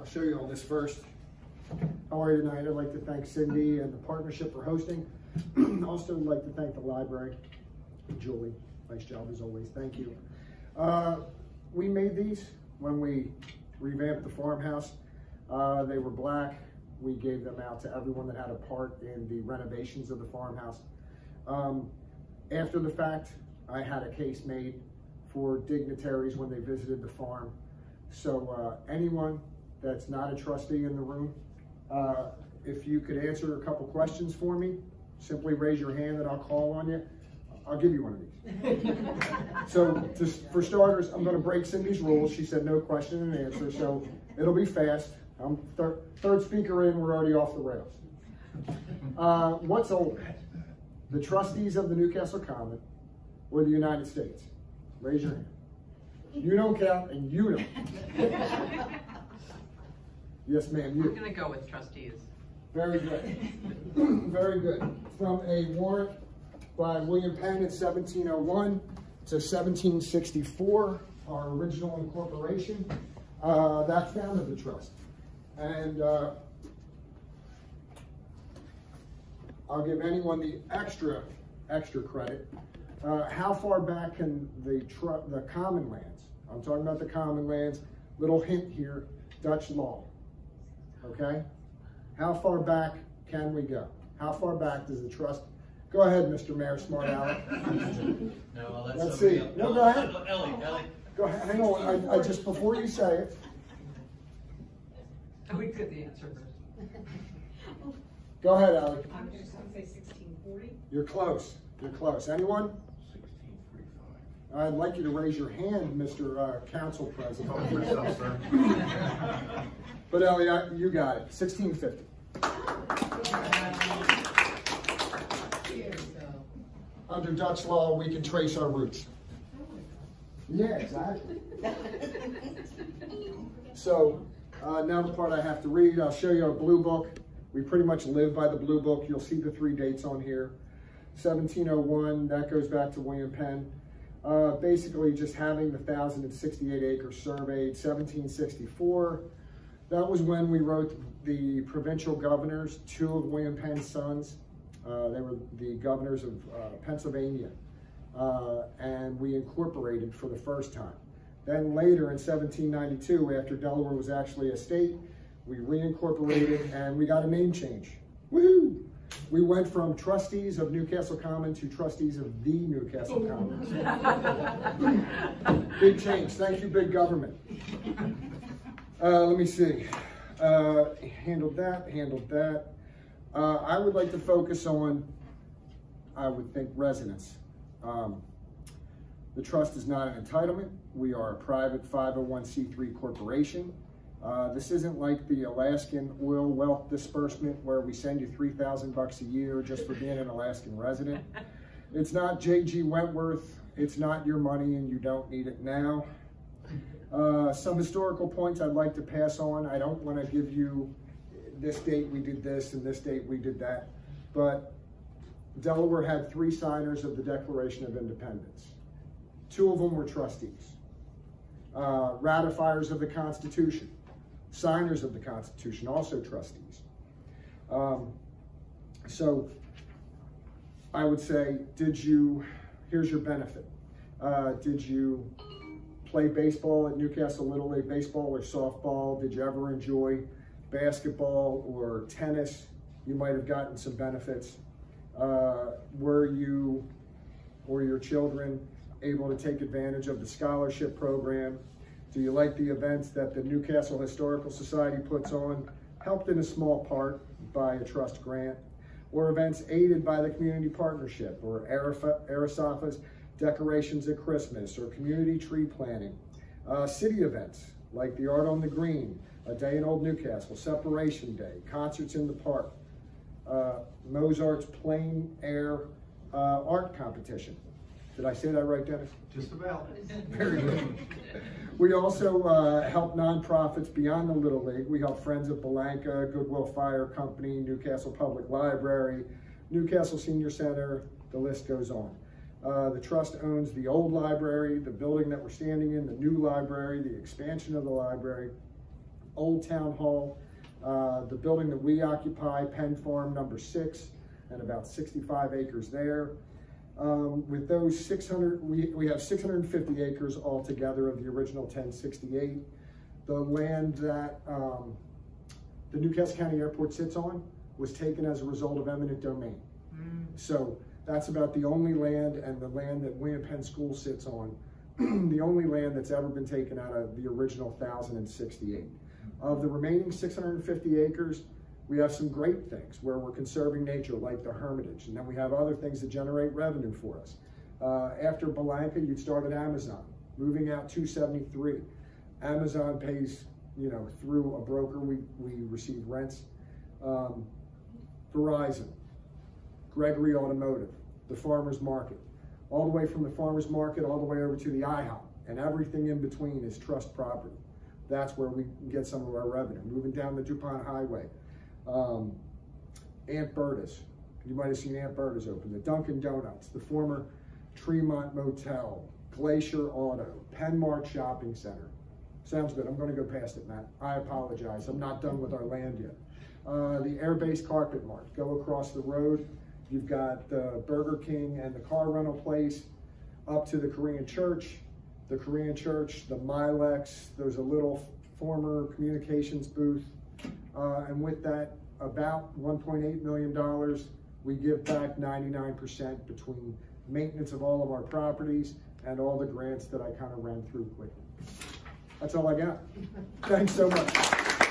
I'll show you all this first. How are you tonight? I'd like to thank Cindy and the partnership for hosting. also would like to thank the library, Julie. Nice job as always. Thank you. Uh, we made these when we revamped the farmhouse. Uh, they were black. We gave them out to everyone that had a part in the renovations of the farmhouse. Um, after the fact, I had a case made for dignitaries when they visited the farm. So uh, anyone that's not a trustee in the room, uh, if you could answer a couple questions for me, simply raise your hand and I'll call on you. I'll give you one of these. so just for starters, I'm going to break Cindy's rules. She said no question and answer, so it'll be fast. I'm thir third speaker in, we're already off the rails. Uh, what's older, the trustees of the New Castle Common or the United States? Raise your hand. You don't count and you don't. yes, ma'am, you. I'm gonna go with trustees. Very good. Very good. From a warrant by William Penn in 1701 to 1764, our original incorporation, uh, that founded the trust. And uh, I'll give anyone the extra, extra credit. Uh, how far back can the, the common lands, I'm talking about the common lands, little hint here, Dutch law, okay? How far back can we go? How far back does the trust? Go ahead, Mr. Mayor Smart Aleck. no, let's, let's see. No, go ahead. Ellie, Ellie. Oh, oh. Go ahead. Hang on. I, I just before you say it. Oh, we could the answer first. Go ahead, Ellie. I'm just gonna say sixteen forty. You're close. You're close. Anyone? 1645. I'd like you to raise your hand, Mr. Uh, Council President. but Ellie, I, you got it. 1650. Under Dutch law, we can trace our roots. Yeah, exactly. so uh, now the part I have to read, I'll show you our blue book. We pretty much live by the blue book. You'll see the three dates on here. 1701, that goes back to William Penn. Uh, basically just having the 1,068 acres surveyed. 1764, that was when we wrote the provincial governors, two of William Penn's sons. Uh, they were the governors of uh, Pennsylvania. Uh, and we incorporated for the first time. Then later in 1792, after Delaware was actually a state, we reincorporated and we got a name change. Woo! We went from trustees of New Castle Common to trustees of the New Castle Common. big change. Thank you, big government. Uh, let me see. Uh, handled that, handled that. Uh, I would like to focus on, I would think, residents. Um, the trust is not an entitlement. We are a private 501c3 corporation. Uh, this isn't like the Alaskan oil wealth disbursement where we send you 3,000 bucks a year just for being an Alaskan resident. It's not J.G. Wentworth. It's not your money and you don't need it now. Uh, some historical points I'd like to pass on. I don't want to give you this date we did this and this date we did that, but Delaware had three signers of the Declaration of Independence. Two of them were trustees, uh, ratifiers of the Constitution, signers of the Constitution, also trustees. Um, so I would say, did you, here's your benefit. Uh, did you play baseball at New Castle Little League Baseball or softball? Did you ever enjoy basketball or tennis? You might have gotten some benefits. Uh, were you or your children able to take advantage of the scholarship program? Do you like the events that the New Castle Historical Society puts on, helped in a small part by a trust grant, or events aided by the community partnership, or Arasapha's decorations at Christmas, or community tree planting, uh, city events like the Art on the Green, a day in Old New Castle, Separation Day, concerts in the park, uh, Mozart's Plein air uh, art competition. Did I say that right, Dennis? Just about. Very good. we also uh, help nonprofits beyond the Little League. We help Friends of Bellanca, Goodwill Fire Company, New Castle Public Library, New Castle Senior Center, the list goes on. Uh, the trust owns the old library, the building that we're standing in, the new library, the expansion of the library, Old Town Hall, uh, the building that we occupy, Penn Farm number six, and about sixty-five acres there. Um, with those six hundred, we, we have six hundred and fifty acres altogether of the original ten sixty-eight. The land that, um, the New Castle County Airport sits on was taken as a result of eminent domain. So that's about the only land and the land that William Penn School sits on, the only land that's ever been taken out of the original thousand and sixty-eight. Of the remaining six hundred and fifty acres, we have some great things where we're conserving nature like the Hermitage, and then we have other things that generate revenue for us. Uh, after Bellanca, you've started Amazon, moving out two seventy-three. Amazon pays, you know, through a broker, we, we receive rents. Um, Verizon, Gregory Automotive, the farmer's market, all the way from the farmer's market all the way over to the IHOP, and everything in between is trust property. That's where we get some of our revenue. Moving down the DuPont Highway, um, Aunt Berta's, you might have seen Aunt Berta's open, the Dunkin' Donuts, the former Tremont Motel, Glacier Auto, Penn Mart Shopping Center. Sounds good. I'm going to go past it, Matt. I apologize. I'm not done with our land yet. Uh, the Air Base Carpet Mart. Go across the road. You've got the Burger King and the car rental place up to the Korean Church. The Korean Church, the Milex. There's a little former communications booth. Uh, and with that, about $1.8 million. We give back 99% between maintenance of all of our properties and all the grants that I kind of ran through quickly. That's all I got. Thanks so much.